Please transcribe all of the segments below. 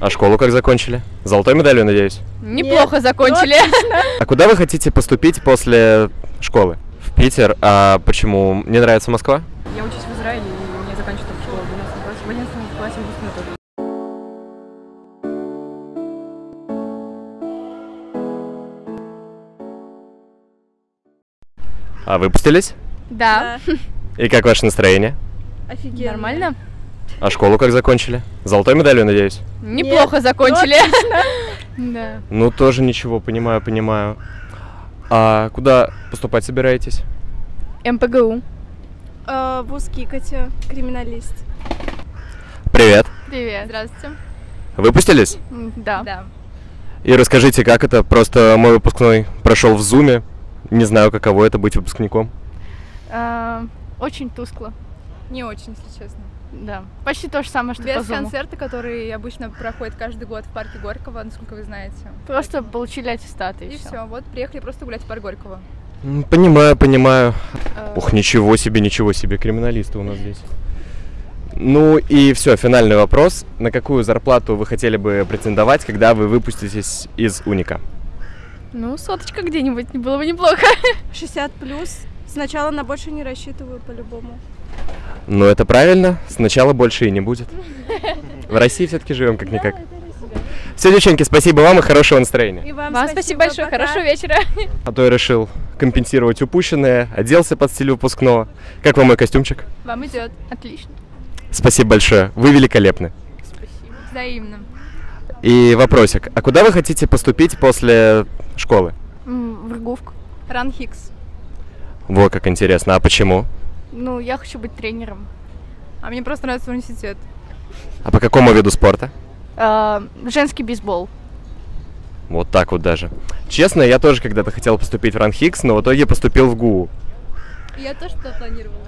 А школу как закончили? Золотой медалью, надеюсь? Неплохо закончили. А куда вы хотите поступить после школы? В Питер. А почему? Не нравится Москва? Я учусь в Израиле, и мне заканчивать только школу в 12 классе. В 11 классе выпускной тоже. А выпустились? Да. И как ваше настроение? Офигенно. Нормально? А школу как закончили? Золотой медалью, надеюсь? Неплохо закончили. Да. Ну, тоже ничего, понимаю, понимаю. А куда поступать собираетесь? МПГУ. Э, вуз Кикотя, криминалист. Привет. Привет. Здравствуйте. Выпустились? Да. Да. И расскажите, как это? Просто мой выпускной прошел в Зуме. Не знаю, каково это быть выпускником. А, Очень тускло. Не очень, если честно. Да. Почти то же самое, что по Без Зуму. концерта, который обычно проходит каждый год в парке Горького, насколько вы знаете. Просто получили аттестаты и, И все. все, вот приехали просто гулять в парк Горького. Понимаю, понимаю. Э, Ух, ничего себе, ничего себе, криминалисты у нас здесь. Ну и все, финальный вопрос. На какую зарплату вы хотели бы претендовать, когда вы выпуститесь из Уника? Ну, соточка где-нибудь не было бы неплохо. 60 плюс. Сначала на больше не рассчитываю по-любому. Ну это правильно, сначала больше и не будет. В России все-таки живем как-никак. Все, девчонки, спасибо вам и хорошего настроения. И вам, Вам спасибо большое. пока. Хорошего вечера. А то я решил компенсировать упущенное, оделся под стиль выпускного. Как вам мой костюмчик? Вам идет. Отлично. Спасибо большое, вы великолепны. Взаимно. И вопросик, а куда вы хотите поступить после школы? В Рыговку. Ран Хикс. Во, как интересно, а почему? Ну, я хочу быть тренером. А мне просто нравится университет. А по какому виду спорта? А, Женский бейсбол. Вот так вот даже. Честно, я тоже когда-то хотел поступить в Ранхикс, но в итоге поступил в ГУ. Я тоже что планировала.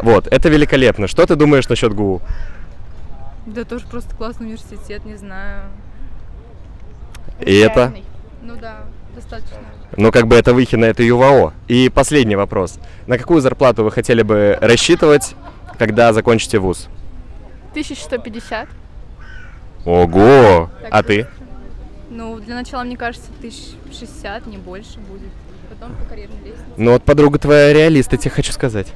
Вот, это великолепно. Что ты думаешь насчет ГУ? Да тоже просто классный университет, не знаю. И это? Реальный. Ну да, достаточно. Ну, как бы это Выхина, это ЮВАО. И последний вопрос. На какую зарплату вы хотели бы рассчитывать, когда закончите вуз? 1150. Ого! Так А ты? Ну, для начала, мне кажется, тысяч шестьдесят, не больше будет. Потом по карьерной лестнице. Ну вот подруга твоя реалист, я тебе хочу сказать.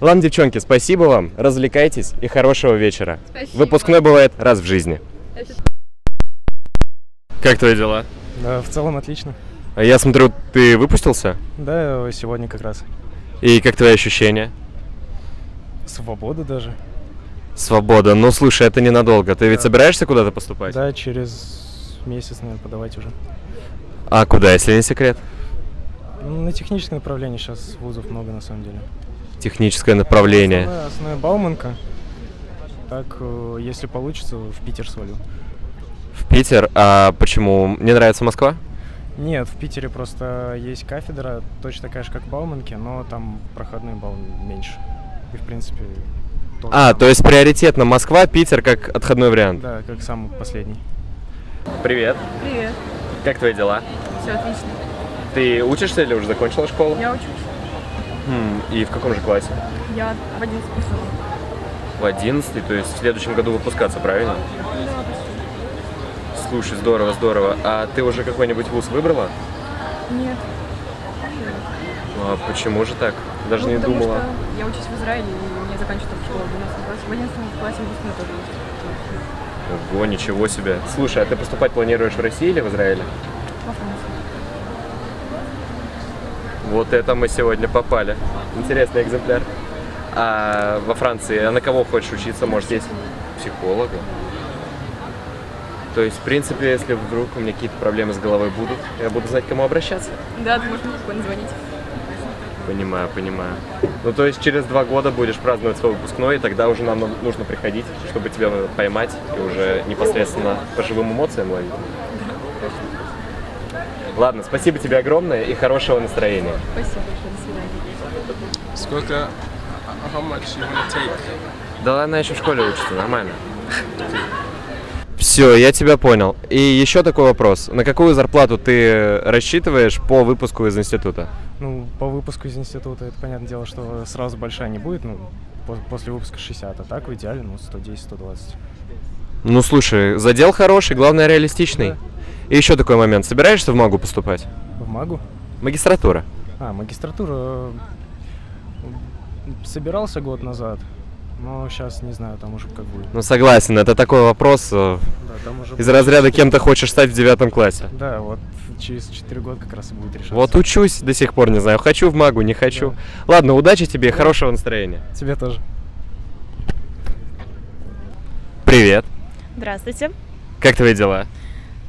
Ладно, девчонки, спасибо вам, развлекайтесь и хорошего вечера. Спасибо. Выпускной бывает раз в жизни. Это- Как твои дела? Да, в целом отлично. А Я смотрю, ты выпустился? Да, сегодня как раз. И как твои ощущения? Свобода даже. Свобода. Ну слушай, это ненадолго. Ты ведь Да. собираешься куда-то поступать? Да, через месяц, наверное, подавать уже. А куда, если не секрет? Ну, на техническое направление сейчас вузов много на самом деле. Техническое направление. Основная, основная Бауманка. Так, э, если получится, в Питер свалю. В Питер. А почему? Не нравится Москва? Нет, в Питере просто есть кафедра, точно такая же, как в Бауманке, но там проходной балл меньше. И, в принципе, то же А, то есть приоритетно Москва, Питер как отходной вариант. Да, как самый последний. Привет. Привет. Как твои дела? Все отлично. Ты учишься или уже закончила школу? Я учусь. Хм, и в каком же классе? Я в 11 пошла. В одиннадцатый, то есть в следующем году выпускаться, правильно? Слушай, здорово, здорово. А ты уже какой-нибудь вуз выбрала? Нет. А почему же так? Даже Ну, не думала. я учусь в Израиле, и заканчивать только школу в 12 классе. В 11 классе выпускной тоже есть. Ого, ничего себе. Слушай, а ты поступать планируешь в России или в Израиле? Во Франции. Вот это мы сегодня попали. Интересный экземпляр. А во Франции, а на кого хочешь учиться? Может, есть психолога? То есть, в принципе, если вдруг у меня какие-то проблемы с головой будут, я буду знать, к кому обращаться. Да, ты можешь мне спокойно звонить. Понимаю, понимаю. Ну, то есть через два года будешь праздновать свой выпускной, и тогда уже нам нужно приходить, чтобы тебя поймать и уже непосредственно по живым эмоциям ловить. Ладно, спасибо тебе огромное и хорошего настроения. Спасибо большое, до свидания. Сколько? How much you wanna take? Да она еще в школе учится, нормально. Все, я тебя понял. И еще такой вопрос. На какую зарплату ты рассчитываешь по выпуску из института? Ну, по выпуску из института, это понятное дело, что сразу большая не будет, ну, по- после выпуска 60, а так в идеале, ну, 110-120. Ну слушай, задел хороший, главное реалистичный. Да. И еще такой момент. Собираешься в МАГУ поступать? В МАГУ? Магистратура. А, магистратура. э, Собирался год назад, но сейчас не знаю, там уже как будет. Ну согласен, это такой вопрос э, Да, там уже из будет разряда кем ты хочешь стать в девятом классе. Да, вот через 4 года как раз и будет решаться. Вот учусь до сих пор, не знаю, хочу в МАГУ, не хочу. Ладно, удачи тебе, хорошего настроения. Тебе тоже. Привет. Здравствуйте. Как твои дела?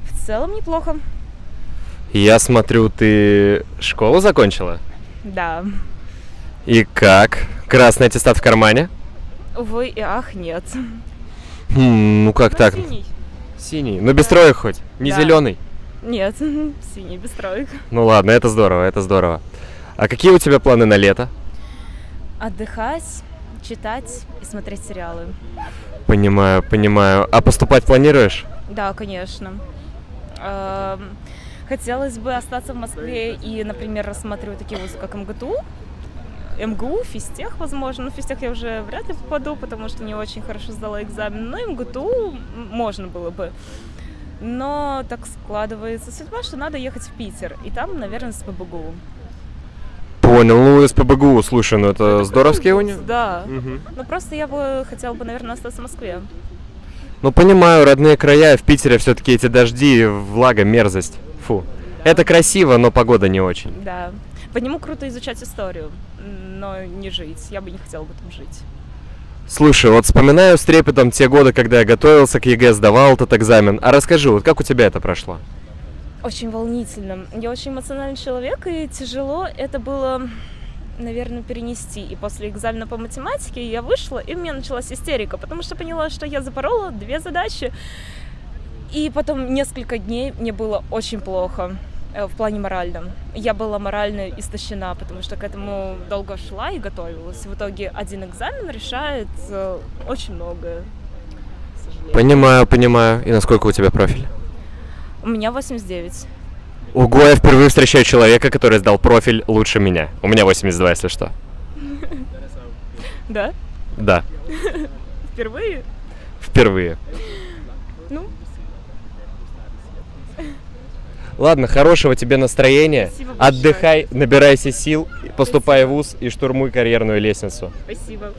В целом неплохо. Я смотрю, ты школу закончила? Да. И как? Красный аттестат в кармане? Увы и ах, нет. Хм, ну как Ну, так? Синий. Синий. Ну без троек хоть. Не Да. зеленый. Нет, синий, без троек. Ну ладно, это здорово, это здорово. А какие у тебя планы на лето? Отдыхать, читать и смотреть сериалы. Понимаю, понимаю. А поступать планируешь? Да, конечно. Эм, Хотелось бы остаться в Москве и, например, рассматривать такие вузы, как МГТУ, МГУ, физтех, возможно. Ну, физтех я уже вряд ли попаду, потому что не очень хорошо сдала экзамен. Но МГТУ м, можно было бы. Но так складывается судьба, что надо ехать в Питер. И там, наверное, с ПБГУ. Понял, ну СПБГУ, слушай, ну это здоровский уни. Да. Мгм. Ну, просто я бы хотела бы, наверное, остаться в Москве. Ну понимаю, родные края, в Питере все-таки эти дожди, влага, мерзость. Фу. Это красиво, но погода не очень. Да. По нему круто изучать историю, но не жить. Я бы не хотела бы там жить. Слушай, вот вспоминаю с трепетом те годы, когда я готовился к ЕГЭ, сдавал этот экзамен. А расскажи, вот как у тебя это прошло? Очень волнительно. Я очень эмоциональный человек, и тяжело это было, наверное, перенести. И после экзамена по математике я вышла, и у меня началась истерика, потому что поняла, что я запорола две задачи. И потом несколько дней мне было очень плохо в плане моральном. Я была морально истощена, потому что к этому долго шла и готовилась. В итоге один экзамен решает э, очень многое. Понимаю, понимаю. И насколько у тебя профиль? У меня 89. Ого, я впервые встречаю человека, который сдал профиль лучше меня. У меня 82, если что. Да? Да, Впервые? впервые. Ну, Ладно, хорошего тебе настроения. Спасибо большое. Отдыхай, набирайся сил, поступай в ВУЗ и штурмуй карьерную лестницу. спасибо.